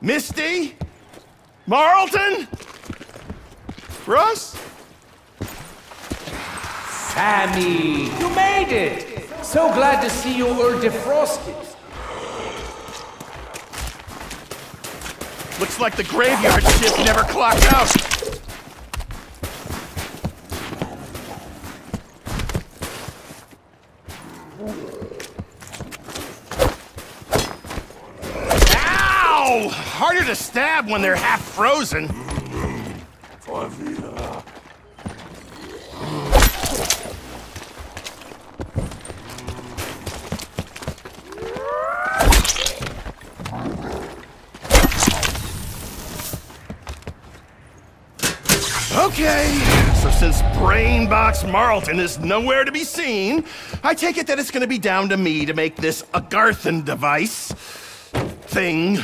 Misty? Marlton? Russ? Sammy, you made it! So glad to see you are defrosted. Looks like the graveyard shift never clocked out. To stab when they're half frozen. Okay, so since Brainbox Marlton is nowhere to be seen, I take it that it's gonna be down to me to make this Agarthan device thing.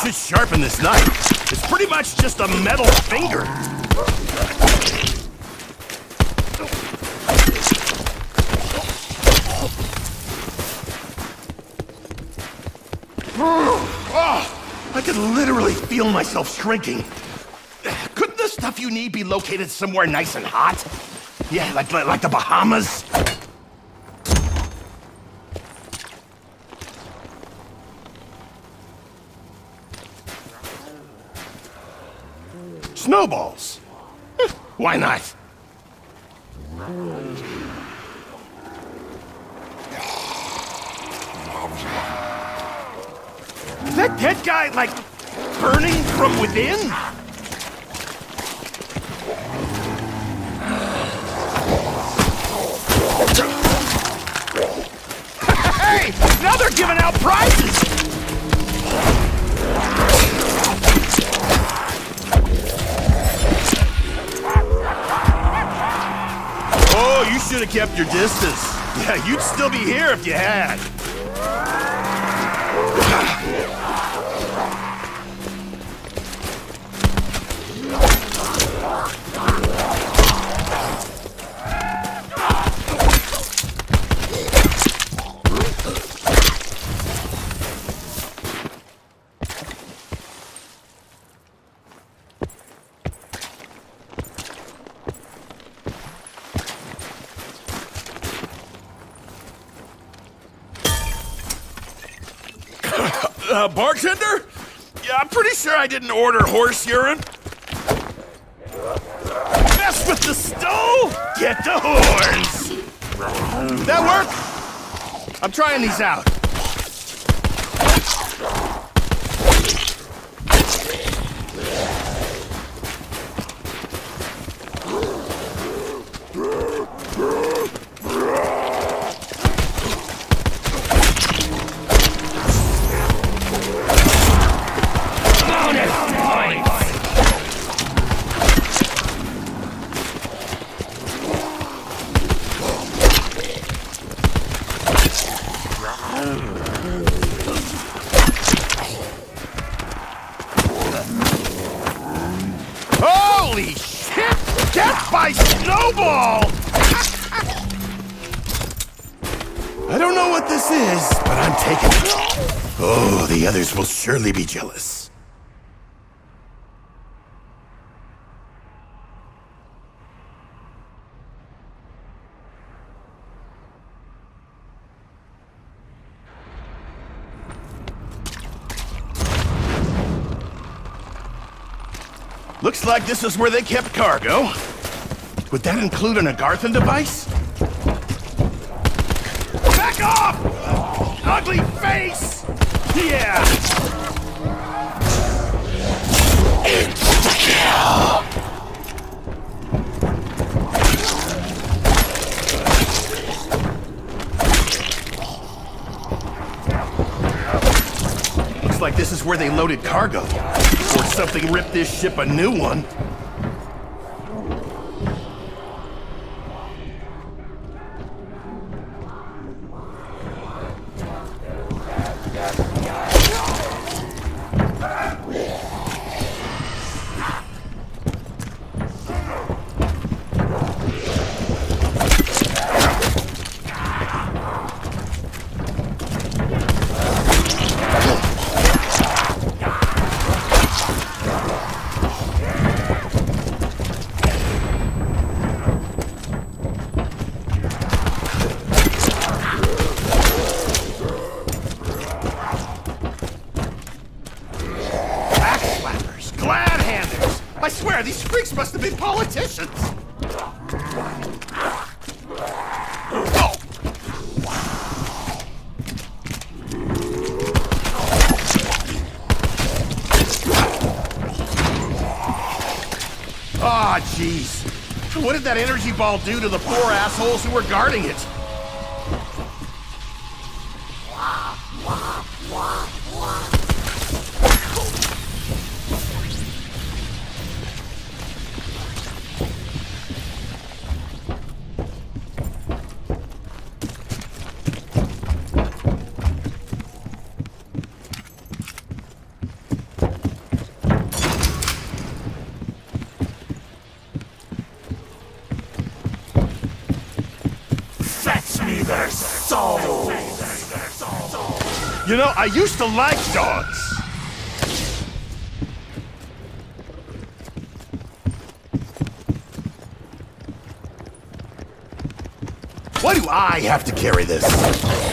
Should sharpen this knife. It's pretty much just a metal finger. Oh, I could literally feel myself shrinking. Couldn't the stuff you need be located somewhere nice and hot? Yeah, like, like the Bahamas? Snowballs. Why not? Is that dead guy, like, burning from within? Hey! Now they're giving out prizes! Should have kept your distance. Yeah, you'd still be here if you had. Uh, bartender? Yeah, I'm pretty sure I didn't order horse urine. Mess with the stove? Get the horns! That work? I'm trying these out. I don't know what this is, but I'm taking it. Oh, the others will surely be jealous. Looks like this is where they kept cargo. Would that include an Agarthan device? Back off! Ugly face! Yeah! Looks like this is where they loaded cargo. Or something ripped this ship a new one. I swear, these freaks must have been politicians. Oh! Ah, jeez. What did that energy ball do to the poor assholes who were guarding it? Their souls! You know, I used to like dogs. Why do I have to carry this?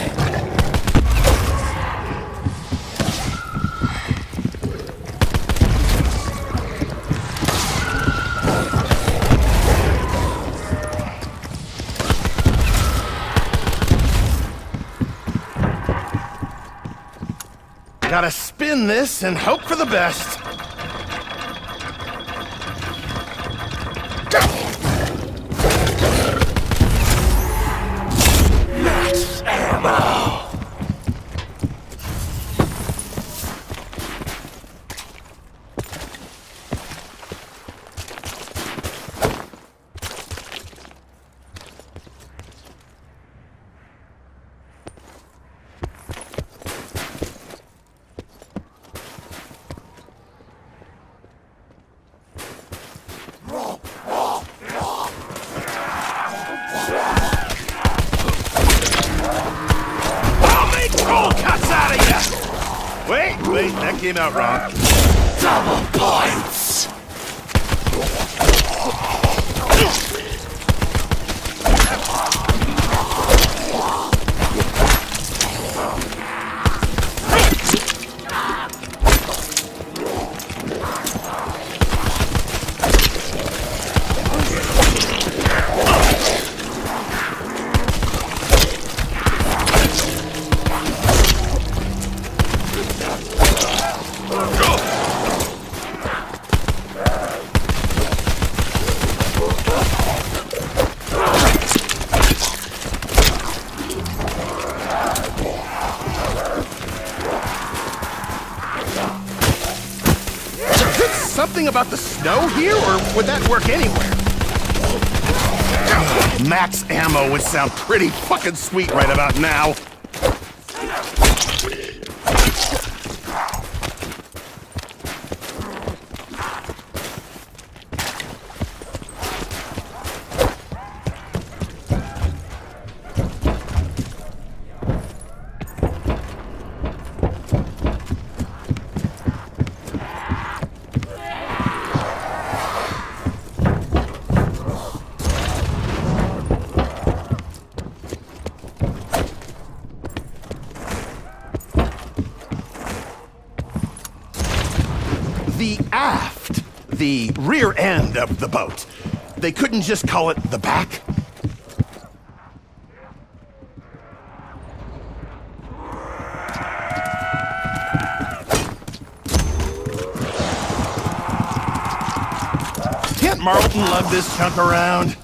This and hope for the best. Wait, wait, that came out wrong. Double points! About the snow here, or would that work anywhere? Max ammo would sound pretty fucking sweet right about now. The aft, the rear end of the boat. They couldn't just call it the back? Can't Marlton lug this chunk around?